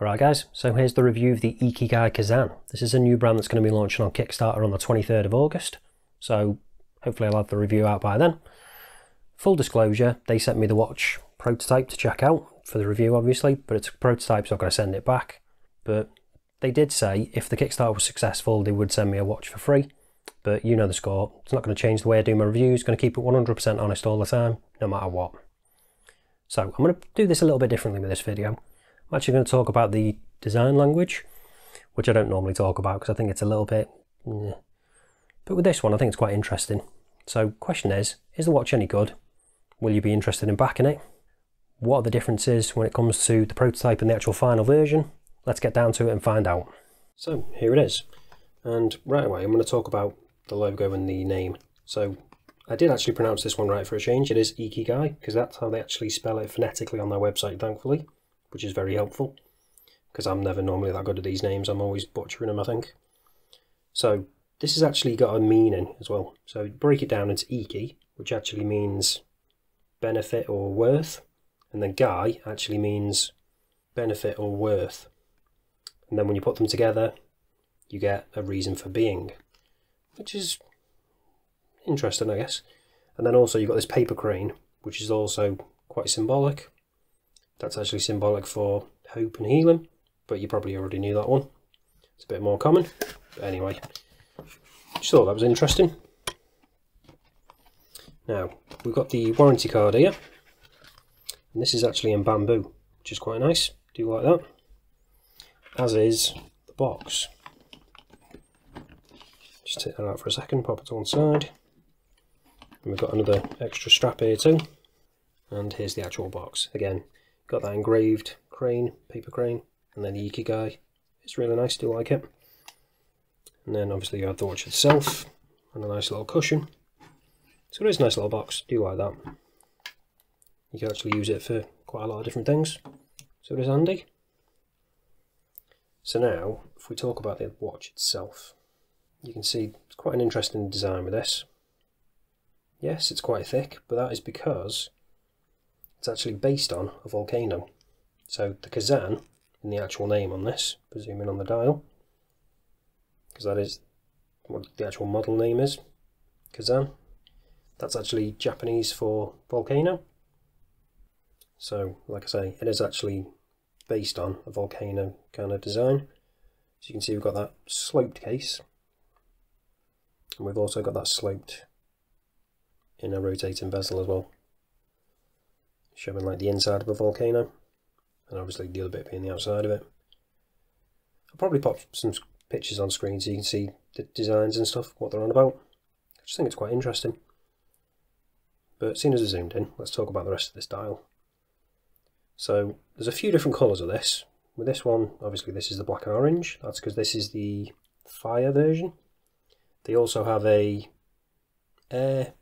Alright guys, so here's the review of the Ikigai Kazan. This is a new brand that's going to be launching on Kickstarter on the 23rd of August, so hopefully I'll have the review out by then. Full disclosure, they sent me the watch prototype to check out for the review obviously, but it's a prototype so I've got to send it back. But they did say if the Kickstarter was successful they would send me a watch for free, but you know the score, it's not going to change the way I do my reviews, going to keep it 100% honest all the time, no matter what. So I'm going to do this a little bit differently with this video. I'm actually going to talk about the design language, which I don't normally talk about because I think it's a little bit... Eh. But with this one, I think it's quite interesting. So question is, is the watch any good? Will you be interested in backing it? What are the differences when it comes to the prototype and the actual final version? Let's get down to it and find out. So here it is. And right away, I'm going to talk about the logo and the name. So I did actually pronounce this one right for a change. It is Ikigai, because that's how they actually spell it phonetically on their website, thankfully which is very helpful because I'm never normally that good at these names. I'm always butchering them, I think. So this has actually got a meaning as well. So break it down into Iki, which actually means benefit or worth, and then Gai actually means benefit or worth. And then when you put them together, you get a reason for being, which is interesting, I guess. And then also you've got this paper crane, which is also quite symbolic. That's actually symbolic for hope and healing, but you probably already knew that one. It's a bit more common. But anyway, just thought that was interesting. Now, we've got the warranty card here. And this is actually in bamboo, which is quite nice. Do you like that? As is the box. Just take that out for a second, pop it to one side. And we've got another extra strap here too. And here's the actual box. Again, Got that engraved crane, paper crane, and then the Ikigai. It's really nice, do like it. And then obviously you have the watch itself, and a nice little cushion. So it is a nice little box, do like that. You can actually use it for quite a lot of different things, so it is handy. So now, if we talk about the watch itself, you can see it's quite an interesting design with this. Yes, it's quite thick, but that is because it's actually based on a volcano. So the Kazan, in the actual name on this, presuming on the dial, because that is what the actual model name is, Kazan. That's actually Japanese for volcano. So, like I say, it is actually based on a volcano kind of design. So you can see we've got that sloped case. And we've also got that sloped in a rotating bezel as well showing like the inside of a volcano and obviously the other bit being the outside of it. I'll probably pop some pictures on screen so you can see the designs and stuff, what they're on about. I just think it's quite interesting. But seeing as I zoomed in, let's talk about the rest of this dial. So there's a few different colours of this. With this one, obviously this is the black and orange. That's because this is the fire version. They also have a air,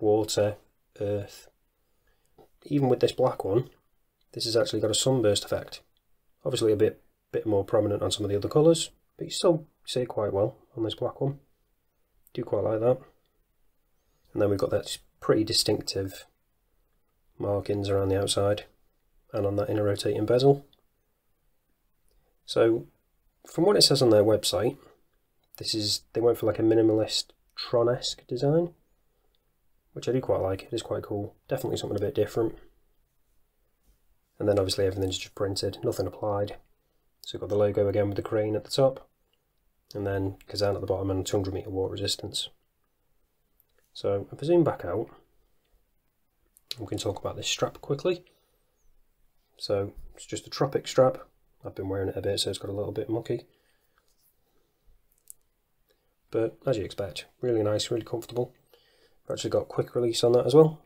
water, earth, even with this black one, this has actually got a sunburst effect. Obviously a bit bit more prominent on some of the other colours, but you still see it quite well on this black one. Do quite like that. And then we've got that pretty distinctive markings around the outside and on that inner rotating bezel. So from what it says on their website, this is they went for like a minimalist Tron-esque design which I do quite like. It is quite cool. Definitely something a bit different. And then obviously everything's just printed, nothing applied. So we've got the logo again with the crane at the top, and then Kazan at the bottom and 200 meter water resistance. So if I zoom back out, we can talk about this strap quickly. So it's just a Tropic strap. I've been wearing it a bit, so it's got a little bit mucky. But as you expect, really nice, really comfortable. I've actually got quick release on that as well.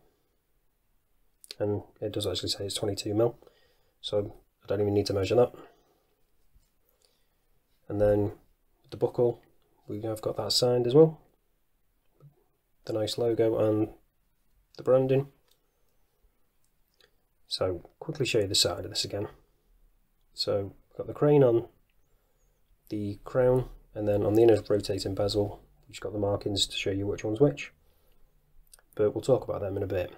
And it does actually say it's 22 mil, so I don't even need to measure that. And then the buckle, we have got that signed as well. The nice logo and the branding. So quickly show you the side of this again. So got the crane on the crown and then on the inner rotating bezel we've got the markings to show you which one's which but we'll talk about them in a bit.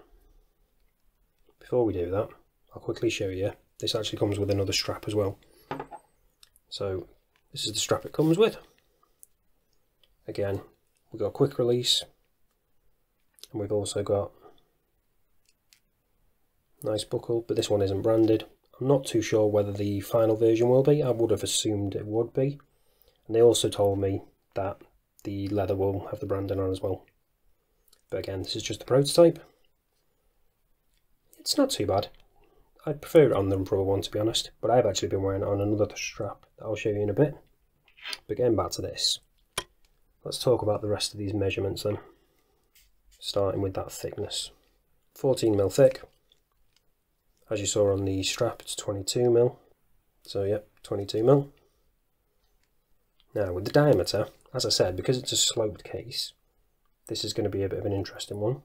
Before we do that, I'll quickly show you, this actually comes with another strap as well. So this is the strap it comes with. Again, we've got a quick release and we've also got nice buckle, but this one isn't branded. I'm not too sure whether the final version will be. I would have assumed it would be. And they also told me that the leather will have the branding on as well. But again, this is just the prototype. It's not too bad. I'd prefer it on the Rubber one to be honest, but I've actually been wearing it on another strap that I'll show you in a bit. But getting back to this, let's talk about the rest of these measurements then. Starting with that thickness. 14mm thick. As you saw on the strap, it's 22mm. So yep, 22mm. Now with the diameter, as I said, because it's a sloped case, this is going to be a bit of an interesting one.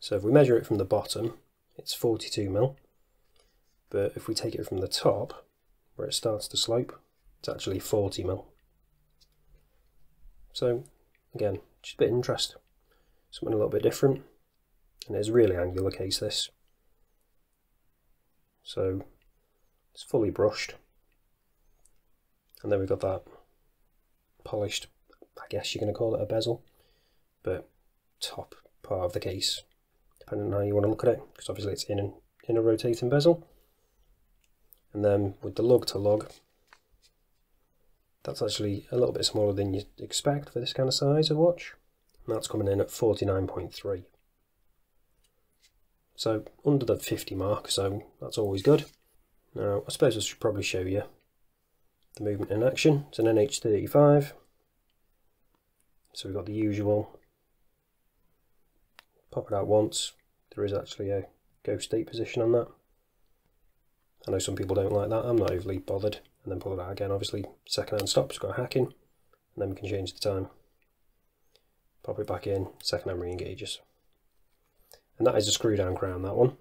So if we measure it from the bottom, it's 42 mil. But if we take it from the top, where it starts to slope, it's actually 40 mil. So again, just a bit of interest. Something a little bit different. And it's really angular case this. So it's fully brushed. And then we've got that polished, I guess you're going to call it a bezel, but top part of the case, depending on how you want to look at it, because obviously it's in, an, in a rotating bezel. And then with the lug to lug, that's actually a little bit smaller than you'd expect for this kind of size of watch. And that's coming in at 49.3. So under the 50 mark, so that's always good. Now I suppose I should probably show you the movement in action. It's an NH35. So we've got the usual. Pop it out once. There is actually a ghost date position on that. I know some people don't like that. I'm not overly bothered. And then pull it out again. Obviously, second hand stops, got a hacking. And then we can change the time. Pop it back in, second hand re-engages. And that is a screw down crown, that one.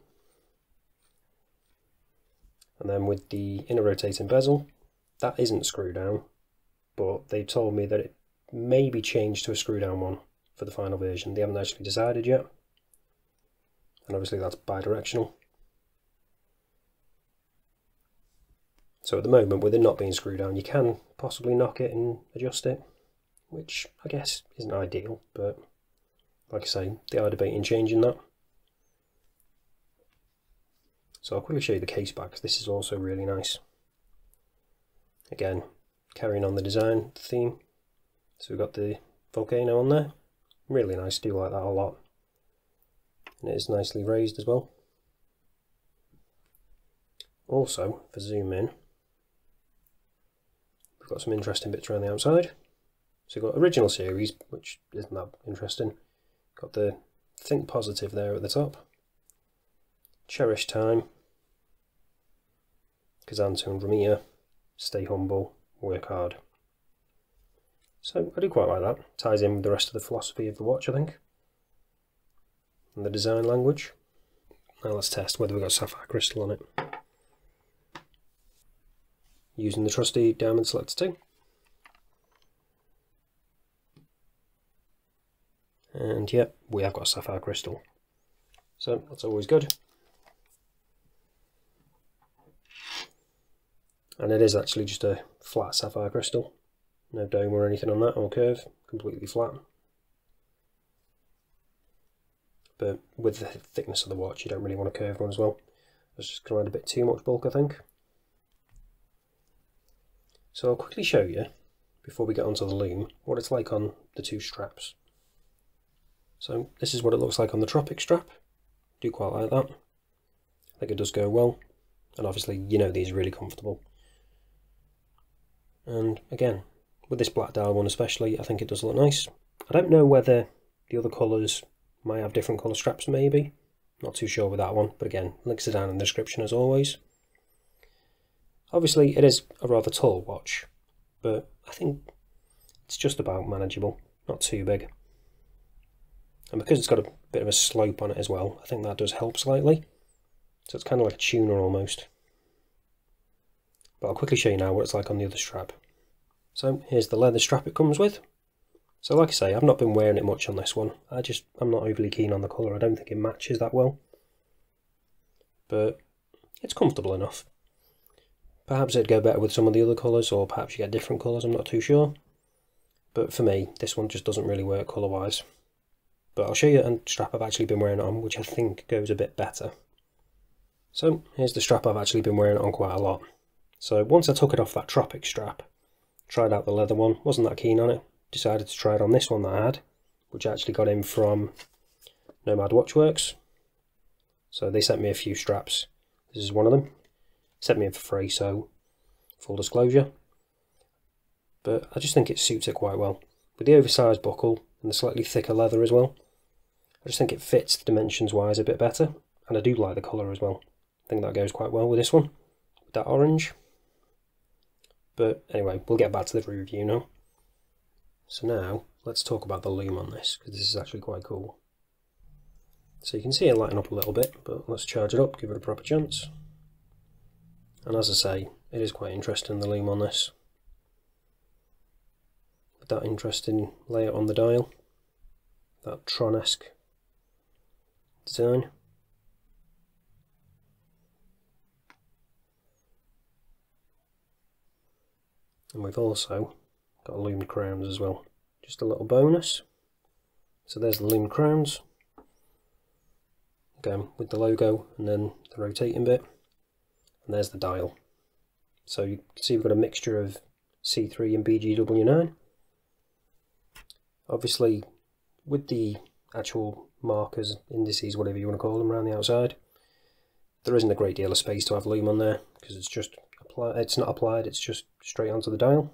And then with the inner rotating bezel, that isn't screw down, but they told me that it may be changed to a screw down one for the final version. They haven't actually decided yet. And obviously that's bi-directional. So at the moment, with it not being screwed down, you can possibly knock it and adjust it, which I guess isn't ideal, but like I say, they are debating changing that. So I'll quickly show you the case back, this is also really nice. Again, carrying on the design theme. So we've got the volcano on there. Really nice, do like that a lot. And it is nicely raised as well. Also, for zoom in, We've got some interesting bits around the outside. So we've got original series, which isn't that interesting. Got the think positive there at the top. Cherish time. Kazanto and Ramita. Stay humble, work hard. So I do quite like that. Ties in with the rest of the philosophy of the watch, I think. The design language. Now let's test whether we've got sapphire crystal on it using the trusty diamond selector 2. And yep, we have got sapphire crystal. So that's always good. And it is actually just a flat sapphire crystal. No dome or anything on that, or curve, completely flat. But with the thickness of the watch, you don't really want a curved one as well. It's just going to add a bit too much bulk, I think. So I'll quickly show you, before we get onto the loom, what it's like on the two straps. So this is what it looks like on the Tropic strap. Do quite like that. I think it does go well. And obviously, you know these are really comfortable. And again, with this black dial one especially, I think it does look nice. I don't know whether the other colours might have different colour straps maybe. Not too sure with that one, but again, links are down in the description as always. Obviously, it is a rather tall watch, but I think it's just about manageable, not too big. And because it's got a bit of a slope on it as well, I think that does help slightly. So it's kind of like a tuna almost. But I'll quickly show you now what it's like on the other strap. So here's the leather strap it comes with. So like I say, I've not been wearing it much on this one. I just, I'm not overly keen on the colour. I don't think it matches that well. But it's comfortable enough. Perhaps it'd go better with some of the other colours, or perhaps you get different colours, I'm not too sure. But for me, this one just doesn't really work colour-wise. But I'll show you a strap I've actually been wearing on, which I think goes a bit better. So here's the strap I've actually been wearing on quite a lot. So once I took it off that Tropic strap, tried out the leather one, wasn't that keen on it, decided to try it on this one that I had, which I actually got in from Nomad Watch Works. So they sent me a few straps. This is one of them. Sent me in for free, so full disclosure. But I just think it suits it quite well. With the oversized buckle and the slightly thicker leather as well, I just think it fits dimensions wise a bit better. And I do like the colour as well. I think that goes quite well with this one, with that orange. But anyway, we'll get back to the review now. So now, let's talk about the loom on this, because this is actually quite cool. So you can see it lighting up a little bit, but let's charge it up, give it a proper chance. And as I say, it is quite interesting, the loom on this. With that interesting layout on the dial, that Tron-esque design. And we've also got loomed crowns as well. Just a little bonus. So there's the loom crowns. Again, with the logo and then the rotating bit. And there's the dial. So you can see we've got a mixture of C3 and BGW9. Obviously, with the actual markers, indices, whatever you want to call them, around the outside, there isn't a great deal of space to have loom on there because it's just apply, it's not applied, it's just straight onto the dial.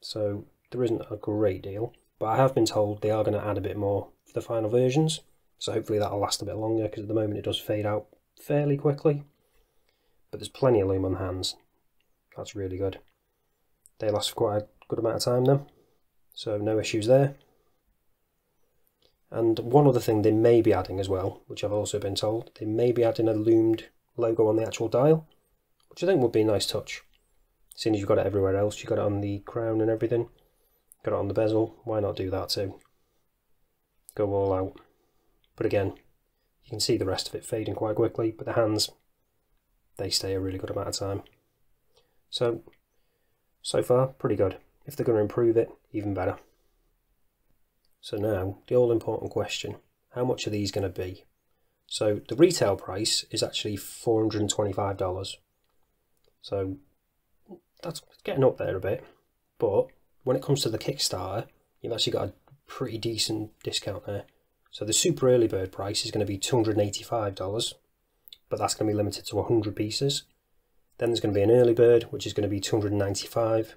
So there isn't a great deal, but I have been told they are going to add a bit more for the final versions. So hopefully that'll last a bit longer because at the moment it does fade out fairly quickly. But there's plenty of loom on hands. That's really good. They last for quite a good amount of time then. So no issues there. And one other thing they may be adding as well, which I've also been told, they may be adding a loomed logo on the actual dial, which I think would be a nice touch. Seeing as you've got it everywhere else, you've got it on the crown and everything, got it on the bezel, why not do that too? Go all out. But again, you can see the rest of it fading quite quickly, but the hands, they stay a really good amount of time. So, so far, pretty good. If they're going to improve it, even better. So now, the all important question, how much are these going to be? So the retail price is actually $425. So that's getting up there a bit. But when it comes to the Kickstarter, you've actually got a pretty decent discount there. So the super early bird price is going to be $285, but that's going to be limited to 100 pieces. Then there's going to be an early bird, which is going to be 295,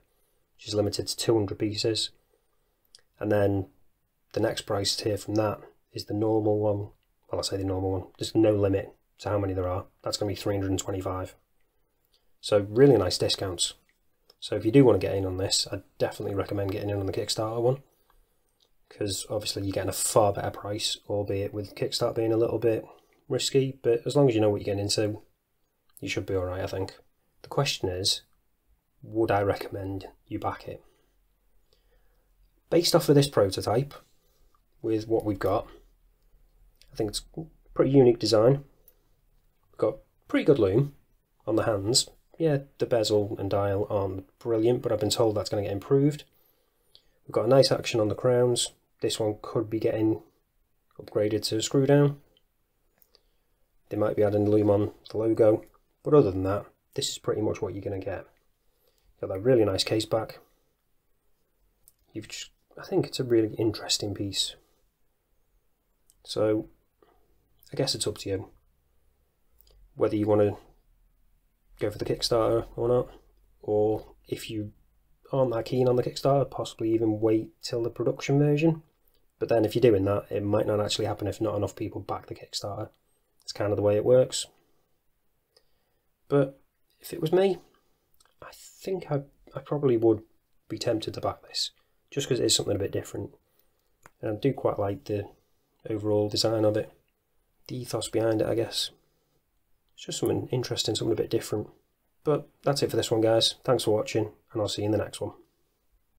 which is limited to 200 pieces. And then the next price tier from that is the normal one, well, I say the normal one, there's no limit to how many there are. That's going to be 325. So really nice discounts. So if you do want to get in on this, I definitely recommend getting in on the Kickstarter one. Because obviously you're getting a far better price, albeit with Kickstarter being a little bit risky. But as long as you know what you're getting into, you should be alright, I think. The question is, would I recommend you back it? Based off of this prototype, with what we've got, I think it's pretty unique design. We've got pretty good loom on the hands. Yeah, the bezel and dial aren't brilliant, but I've been told that's going to get improved. We've got a nice action on the crowns. This one could be getting upgraded to a screw down. They might be adding loom on the logo, but other than that, this is pretty much what you're going to get. Got that really nice case back. You've just, I think it's a really interesting piece. So I guess it's up to you whether you want to go for the Kickstarter or not, or if you aren't that keen on the Kickstarter, possibly even wait till the production version. But then if you're doing that, it might not actually happen if not enough people back the Kickstarter. It's kind of the way it works. But if it was me, I think I, I probably would be tempted to back this, just because it is something a bit different. And I do quite like the overall design of it the ethos behind it, I guess. Just something interesting, something a bit different. But that's it for this one, guys. Thanks for watching, and I'll see you in the next one.